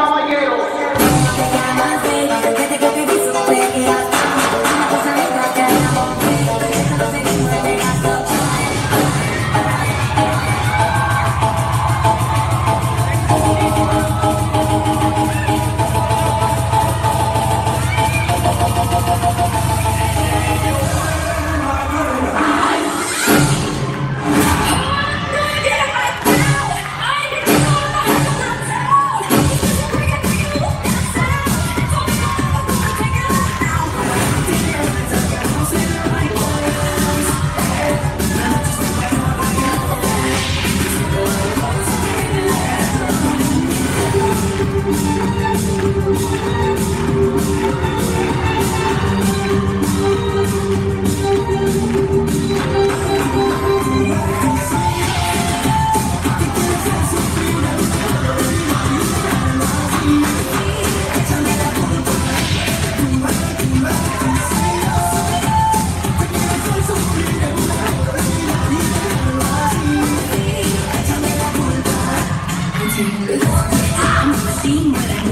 damas Rock the